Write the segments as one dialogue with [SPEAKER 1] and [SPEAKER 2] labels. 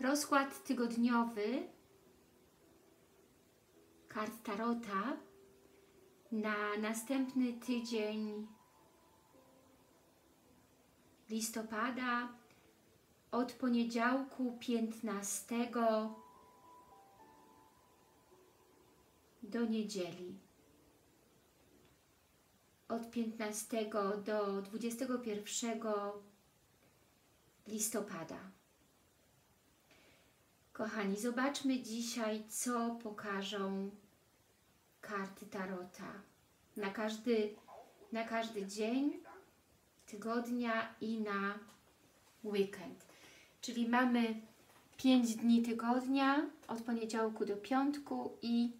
[SPEAKER 1] Rozkład tygodniowy kart Tarota na następny tydzień listopada od poniedziałku 15 do niedzieli. Od 15 do 21 listopada. Kochani, zobaczmy dzisiaj, co pokażą karty Tarota na każdy, na każdy dzień tygodnia i na weekend. Czyli mamy 5 dni tygodnia, od poniedziałku do piątku i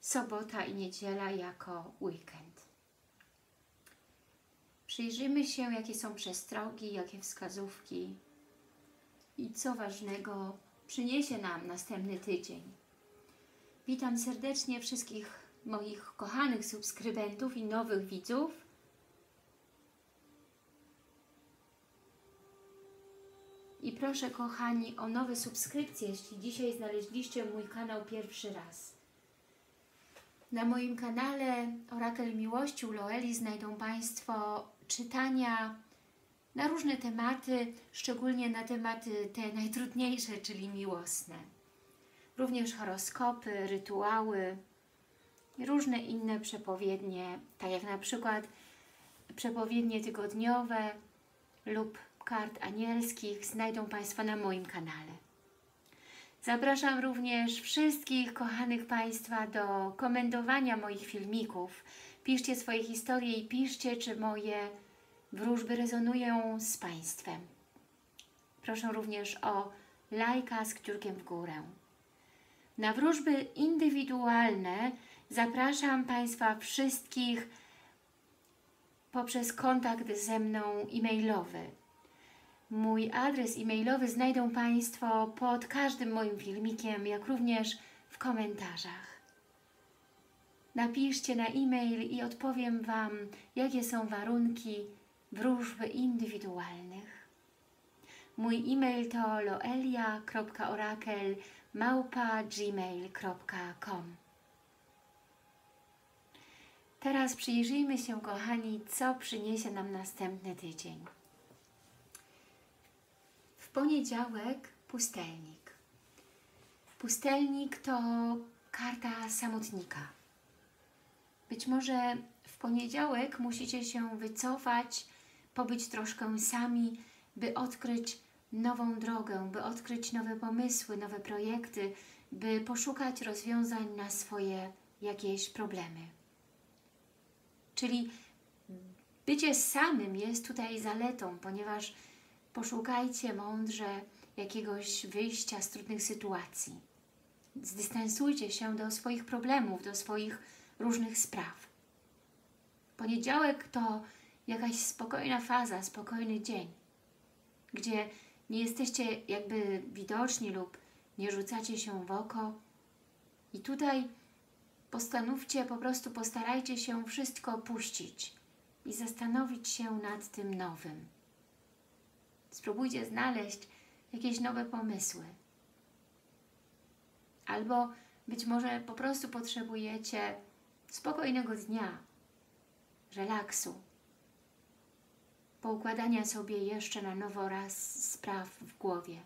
[SPEAKER 1] sobota i niedziela jako weekend. Przyjrzyjmy się, jakie są przestrogi, jakie wskazówki i co ważnego przyniesie nam następny tydzień. Witam serdecznie wszystkich moich kochanych subskrybentów i nowych widzów. I proszę kochani o nowe subskrypcje, jeśli dzisiaj znaleźliście mój kanał pierwszy raz. Na moim kanale Orakel Miłości u Loeli znajdą Państwo czytania na różne tematy, szczególnie na tematy te najtrudniejsze, czyli miłosne. Również horoskopy, rytuały różne inne przepowiednie, tak jak na przykład przepowiednie tygodniowe lub kart anielskich znajdą Państwo na moim kanale. Zapraszam również wszystkich kochanych Państwa do komentowania moich filmików. Piszcie swoje historie i piszcie, czy moje wróżby rezonują z Państwem. Proszę również o lajka z kciukiem w górę. Na wróżby indywidualne zapraszam Państwa wszystkich poprzez kontakt ze mną e-mailowy. Mój adres e-mailowy znajdą Państwo pod każdym moim filmikiem, jak również w komentarzach. Napiszcie na e-mail i odpowiem Wam, jakie są warunki wróżby indywidualnych. Mój e-mail to loelia.orakel.gmail.com Teraz przyjrzyjmy się, kochani, co przyniesie nam następny tydzień. W poniedziałek pustelnik. Pustelnik to karta samotnika. Być może w poniedziałek musicie się wycofać, pobyć troszkę sami, by odkryć nową drogę, by odkryć nowe pomysły, nowe projekty, by poszukać rozwiązań na swoje jakieś problemy. Czyli bycie samym jest tutaj zaletą, ponieważ poszukajcie mądrze jakiegoś wyjścia z trudnych sytuacji. Zdystansujcie się do swoich problemów, do swoich różnych spraw. Poniedziałek to jakaś spokojna faza, spokojny dzień, gdzie nie jesteście jakby widoczni lub nie rzucacie się w oko. I tutaj postanówcie, po prostu postarajcie się wszystko opuścić i zastanowić się nad tym nowym. Spróbujcie znaleźć jakieś nowe pomysły. Albo być może po prostu potrzebujecie spokojnego dnia, relaksu, poukładania sobie jeszcze na nowo raz spraw w głowie.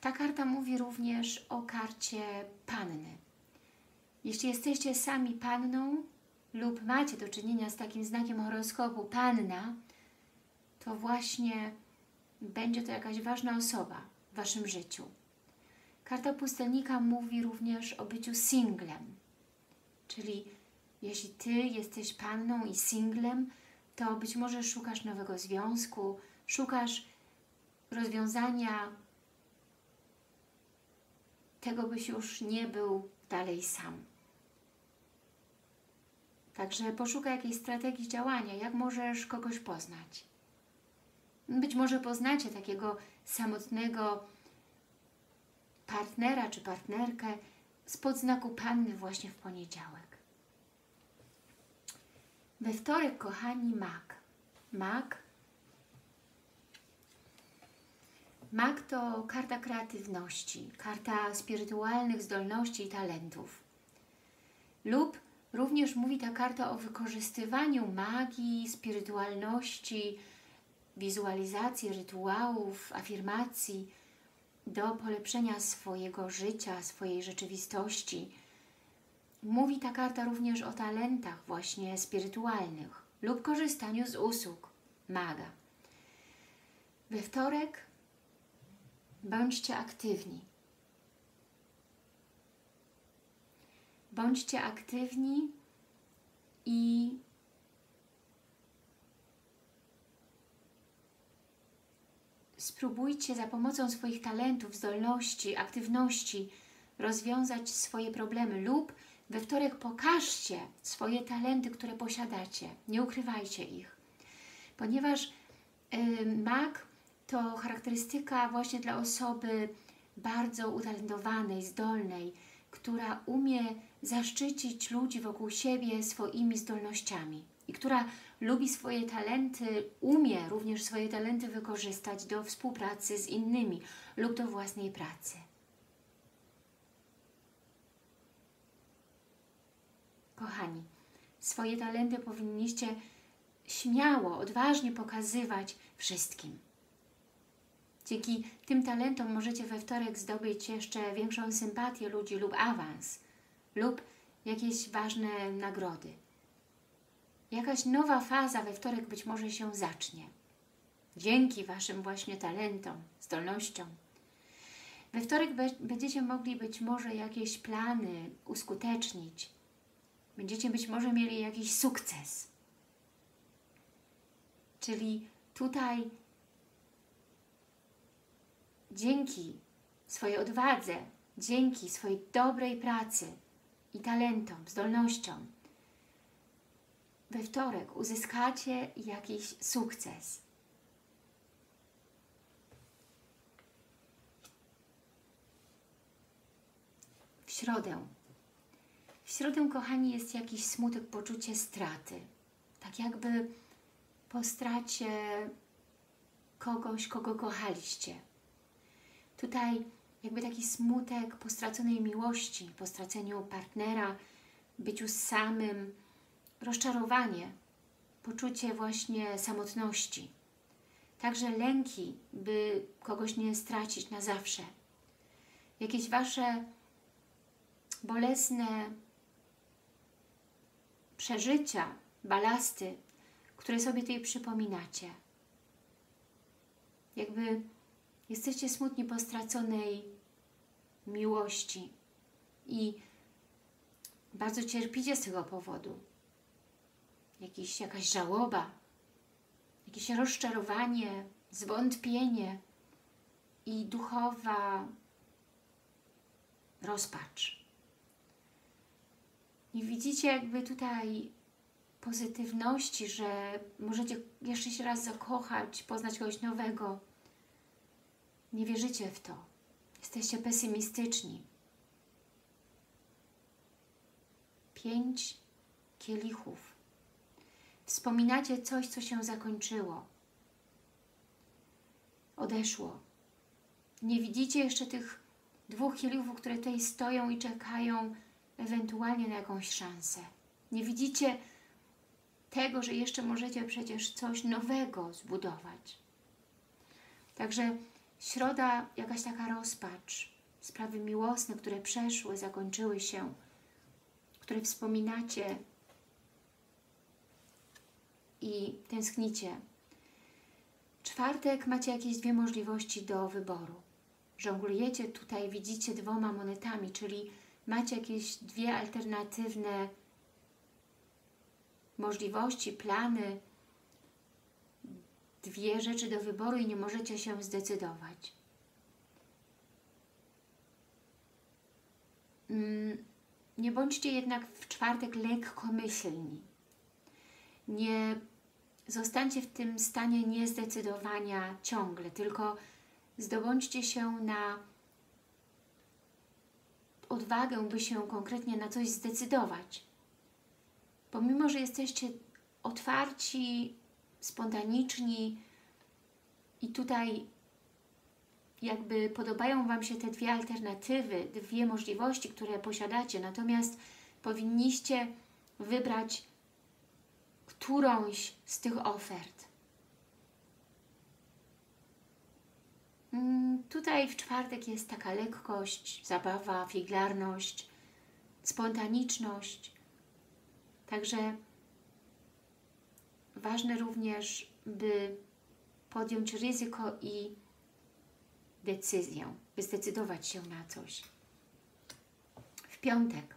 [SPEAKER 1] Ta karta mówi również o karcie panny. Jeśli jesteście sami panną lub macie do czynienia z takim znakiem horoskopu panna, to właśnie będzie to jakaś ważna osoba w Waszym życiu. Karta pustelnika mówi również o byciu singlem, czyli jeśli Ty jesteś panną i singlem, to być może szukasz nowego związku, szukasz rozwiązania tego, byś już nie był dalej sam. Także poszukaj jakiejś strategii działania, jak możesz kogoś poznać. Być może poznacie takiego samotnego partnera czy partnerkę z podznaku Panny właśnie w poniedziałek. We wtorek, kochani, mak. Mak Mag to karta kreatywności, karta spirytualnych zdolności i talentów. Lub również mówi ta karta o wykorzystywaniu magii, spirytualności, wizualizacji, rytuałów, afirmacji do polepszenia swojego życia, swojej rzeczywistości. Mówi ta karta również o talentach właśnie spirytualnych lub korzystaniu z usług maga. We wtorek bądźcie aktywni. Bądźcie aktywni i spróbujcie za pomocą swoich talentów, zdolności, aktywności rozwiązać swoje problemy lub we wtorek pokażcie swoje talenty, które posiadacie. Nie ukrywajcie ich. Ponieważ mag to charakterystyka właśnie dla osoby bardzo utalentowanej, zdolnej, która umie zaszczycić ludzi wokół siebie swoimi zdolnościami i która lubi swoje talenty, umie również swoje talenty wykorzystać do współpracy z innymi lub do własnej pracy. Kochani, swoje talenty powinniście śmiało, odważnie pokazywać wszystkim. Dzięki tym talentom możecie we wtorek zdobyć jeszcze większą sympatię ludzi lub awans, lub jakieś ważne nagrody. Jakaś nowa faza we wtorek być może się zacznie. Dzięki Waszym właśnie talentom, zdolnościom. We wtorek będziecie mogli być może jakieś plany uskutecznić. Będziecie być może mieli jakiś sukces. Czyli tutaj dzięki swojej odwadze, dzięki swojej dobrej pracy i talentom, zdolnościom, we wtorek uzyskacie jakiś sukces. W środę. W środę, kochani, jest jakiś smutek, poczucie straty. Tak jakby po stracie kogoś, kogo kochaliście. Tutaj jakby taki smutek po straconej miłości, po straceniu partnera, byciu samym, rozczarowanie, poczucie właśnie samotności. Także lęki, by kogoś nie stracić na zawsze. Jakieś Wasze bolesne przeżycia, balasty, które sobie tutaj przypominacie. Jakby jesteście smutni po straconej miłości i bardzo cierpicie z tego powodu jakiś, jakaś żałoba, jakieś rozczarowanie, zwątpienie i duchowa rozpacz. Nie widzicie jakby tutaj pozytywności, że możecie jeszcze się raz zakochać, poznać kogoś nowego. Nie wierzycie w to. Jesteście pesymistyczni. Pięć kielichów Wspominacie coś, co się zakończyło. Odeszło. Nie widzicie jeszcze tych dwóch kielichów, które tutaj stoją i czekają ewentualnie na jakąś szansę. Nie widzicie tego, że jeszcze możecie przecież coś nowego zbudować. Także środa, jakaś taka rozpacz, sprawy miłosne, które przeszły, zakończyły się, które wspominacie, i tęsknicie. Czwartek macie jakieś dwie możliwości do wyboru. Żonglujecie tutaj, widzicie dwoma monetami, czyli macie jakieś dwie alternatywne możliwości, plany, dwie rzeczy do wyboru i nie możecie się zdecydować. Mm, nie bądźcie jednak w czwartek lekkomyślni. Nie Zostańcie w tym stanie niezdecydowania ciągle, tylko zdobądźcie się na odwagę, by się konkretnie na coś zdecydować. Pomimo, że jesteście otwarci, spontaniczni i tutaj jakby podobają Wam się te dwie alternatywy, dwie możliwości, które posiadacie, natomiast powinniście wybrać którąś z tych ofert. Tutaj w czwartek jest taka lekkość, zabawa, figlarność, spontaniczność. Także ważne również, by podjąć ryzyko i decyzję, by zdecydować się na coś. W piątek.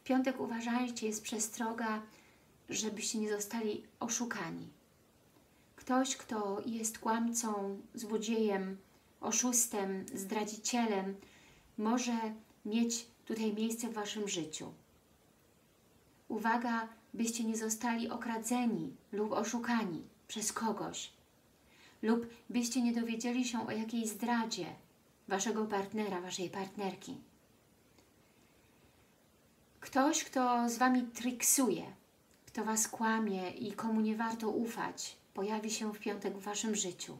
[SPEAKER 1] W piątek uważajcie, jest przestroga, żebyście nie zostali oszukani. Ktoś, kto jest kłamcą, złodziejem, oszustem, zdradzicielem, może mieć tutaj miejsce w Waszym życiu. Uwaga, byście nie zostali okradzeni lub oszukani przez kogoś lub byście nie dowiedzieli się o jakiejś zdradzie Waszego partnera, Waszej partnerki. Ktoś, kto z Wami triksuje, kto Was kłamie i komu nie warto ufać, pojawi się w piątek w Waszym życiu.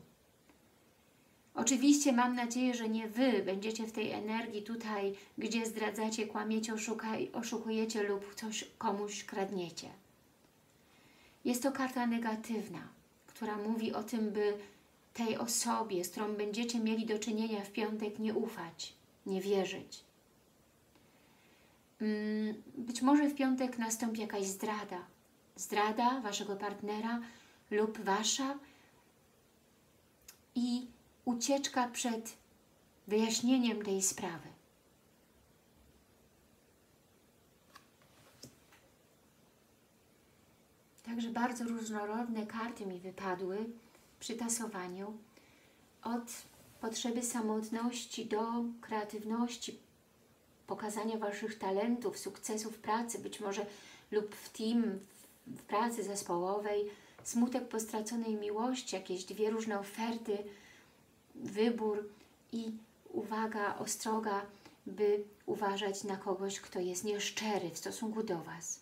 [SPEAKER 1] Oczywiście mam nadzieję, że nie Wy będziecie w tej energii tutaj, gdzie zdradzacie, kłamiecie, oszukujecie lub coś komuś kradniecie. Jest to karta negatywna, która mówi o tym, by tej osobie, z którą będziecie mieli do czynienia w piątek, nie ufać, nie wierzyć. Mm, być może w piątek nastąpi jakaś zdrada. Zdrada Waszego partnera lub Wasza i ucieczka przed wyjaśnieniem tej sprawy. Także bardzo różnorodne karty mi wypadły przy tasowaniu. Od potrzeby samotności do kreatywności, pokazania Waszych talentów, sukcesów pracy, być może lub w team, w pracy zespołowej, smutek po straconej miłości, jakieś dwie różne oferty, wybór i uwaga, ostroga, by uważać na kogoś, kto jest nieszczery w stosunku do Was.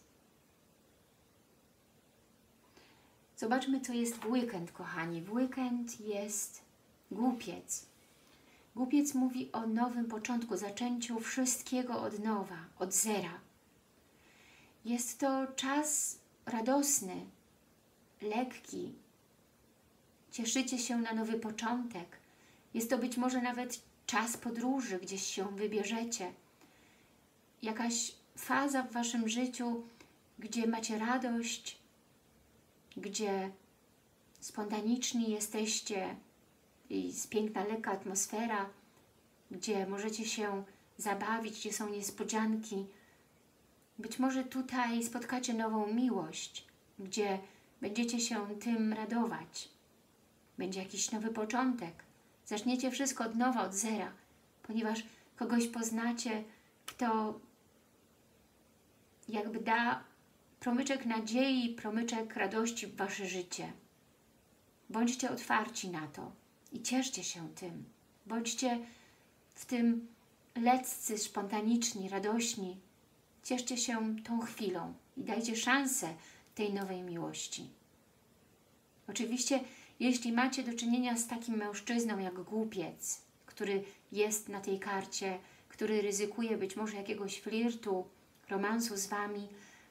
[SPEAKER 1] Zobaczmy, co jest w weekend, kochani. W weekend jest głupiec. Głupiec mówi o nowym początku, zaczęciu wszystkiego od nowa, od zera. Jest to czas radosny, lekki. Cieszycie się na nowy początek. Jest to być może nawet czas podróży, gdzieś się wybierzecie. Jakaś faza w Waszym życiu, gdzie macie radość, gdzie spontaniczni jesteście i jest piękna, lekka atmosfera, gdzie możecie się zabawić, gdzie są niespodzianki. Być może tutaj spotkacie nową miłość, gdzie będziecie się tym radować. Będzie jakiś nowy początek. Zaczniecie wszystko od nowa, od zera, ponieważ kogoś poznacie, kto jakby da promyczek nadziei, promyczek radości w Wasze życie. Bądźcie otwarci na to i cieszcie się tym. Bądźcie w tym leccy, spontaniczni, radośni. Cieszcie się tą chwilą i dajcie szansę tej nowej miłości. Oczywiście, jeśli macie do czynienia z takim mężczyzną jak głupiec, który jest na tej karcie, który ryzykuje być może jakiegoś flirtu, romansu z Wami,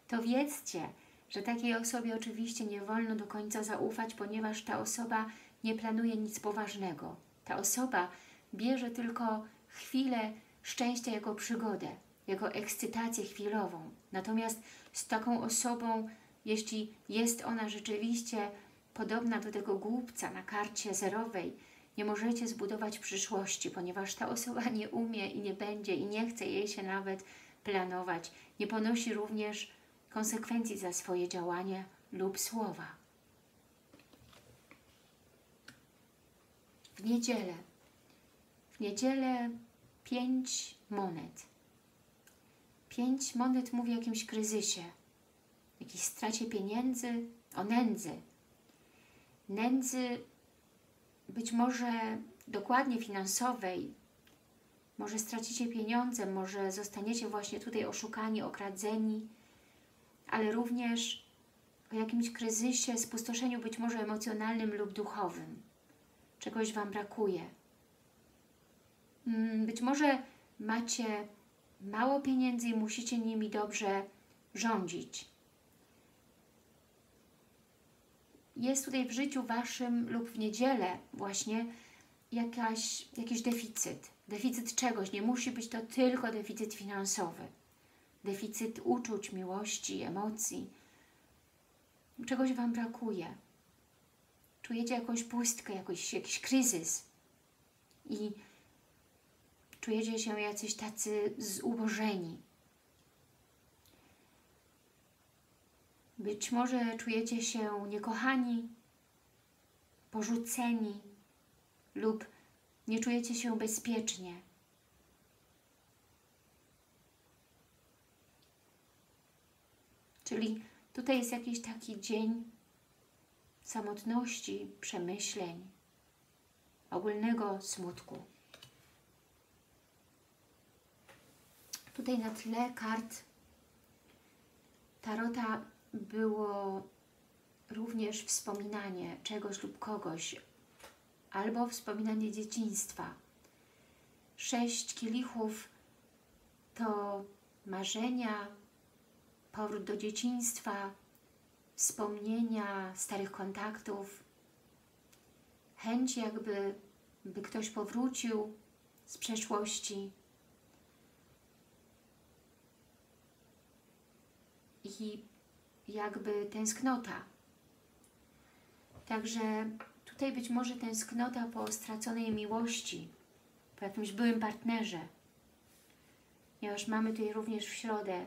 [SPEAKER 1] to wiedzcie, że takiej osobie oczywiście nie wolno do końca zaufać, ponieważ ta osoba nie planuje nic poważnego. Ta osoba bierze tylko chwilę szczęścia jako przygodę, jako ekscytację chwilową. Natomiast z taką osobą, jeśli jest ona rzeczywiście podobna do tego głupca na karcie zerowej, nie możecie zbudować przyszłości, ponieważ ta osoba nie umie i nie będzie i nie chce jej się nawet planować. Nie ponosi również konsekwencji za swoje działanie lub słowa. W niedzielę. W niedzielę pięć monet. Pięć monet mówi o jakimś kryzysie, jakiejś stracie pieniędzy, o nędzy. Nędzy być może dokładnie finansowej, może stracicie pieniądze, może zostaniecie właśnie tutaj oszukani, okradzeni, ale również o jakimś kryzysie, spustoszeniu być może emocjonalnym lub duchowym. Czegoś Wam brakuje. Mm, być może macie mało pieniędzy i musicie nimi dobrze rządzić. Jest tutaj w życiu Waszym lub w niedzielę właśnie jakaś, jakiś deficyt. Deficyt czegoś. Nie musi być to tylko deficyt finansowy. Deficyt uczuć, miłości, emocji. Czegoś Wam brakuje. Czujecie jakąś pustkę, jakiś, jakiś kryzys. I czujecie się jacyś tacy zubożeni. Być może czujecie się niekochani, porzuceni lub nie czujecie się bezpiecznie. Czyli tutaj jest jakiś taki dzień samotności, przemyśleń, ogólnego smutku. Tutaj na tle kart Tarota było również wspominanie czegoś lub kogoś, albo wspominanie dzieciństwa. Sześć kielichów to marzenia, powrót do dzieciństwa, wspomnienia starych kontaktów, chęć jakby, by ktoś powrócił z przeszłości. I jakby tęsknota. Także tutaj być może tęsknota po straconej miłości, po jakimś byłym partnerze, ponieważ mamy tutaj również w środę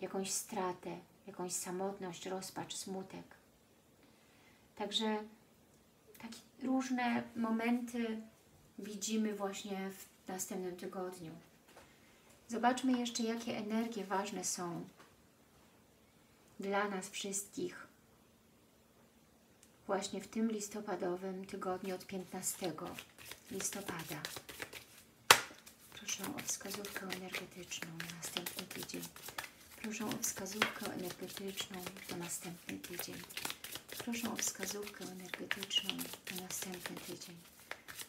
[SPEAKER 1] jakąś stratę, jakąś samotność, rozpacz, smutek. Także takie różne momenty widzimy właśnie w następnym tygodniu. Zobaczmy jeszcze, jakie energie ważne są dla nas wszystkich właśnie w tym listopadowym tygodniu od 15 listopada. Proszę o wskazówkę energetyczną na następny tydzień. Proszę o wskazówkę energetyczną na następny tydzień. Proszę o wskazówkę energetyczną na następny tydzień.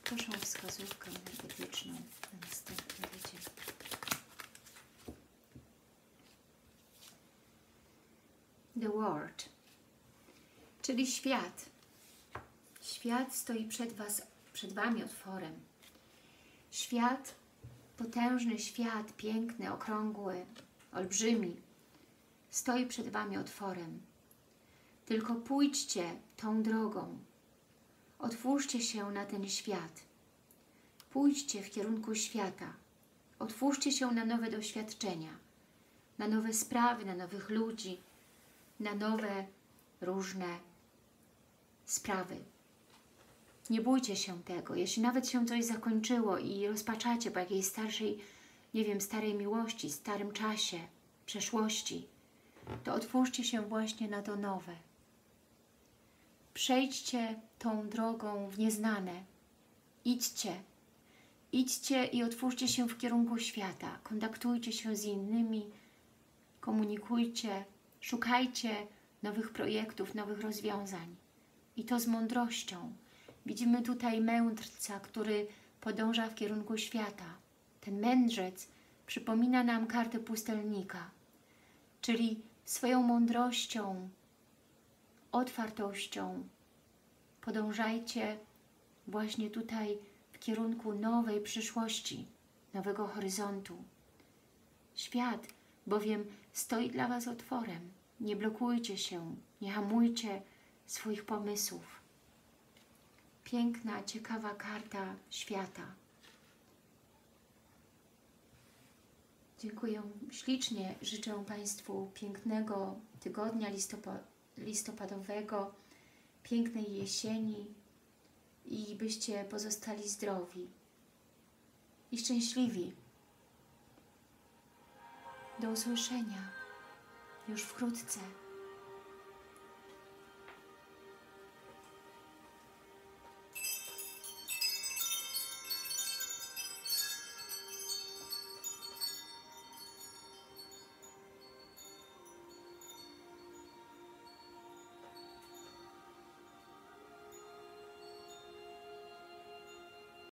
[SPEAKER 1] Proszę o wskazówkę energetyczną na następny tydzień. The World, czyli świat. Świat stoi przed, was, przed Wami otworem. Świat, potężny świat, piękny, okrągły, olbrzymi, stoi przed Wami otworem. Tylko pójdźcie tą drogą. Otwórzcie się na ten świat. Pójdźcie w kierunku świata. Otwórzcie się na nowe doświadczenia, na nowe sprawy, na nowych ludzi, na nowe, różne sprawy. Nie bójcie się tego. Jeśli nawet się coś zakończyło i rozpaczacie po jakiejś starszej, nie wiem, starej miłości, starym czasie, przeszłości, to otwórzcie się właśnie na to nowe. Przejdźcie tą drogą w nieznane. Idźcie. Idźcie i otwórzcie się w kierunku świata. Kontaktujcie się z innymi, komunikujcie, Szukajcie nowych projektów, nowych rozwiązań. I to z mądrością. Widzimy tutaj mędrca, który podąża w kierunku świata. Ten mędrzec przypomina nam kartę pustelnika, czyli swoją mądrością, otwartością podążajcie właśnie tutaj w kierunku nowej przyszłości, nowego horyzontu. Świat bowiem stoi dla Was otworem. Nie blokujcie się, nie hamujcie swoich pomysłów. Piękna, ciekawa karta świata. Dziękuję ślicznie. Życzę Państwu pięknego tygodnia listopadowego, pięknej jesieni i byście pozostali zdrowi i szczęśliwi. Do usłyszenia już wkrótce.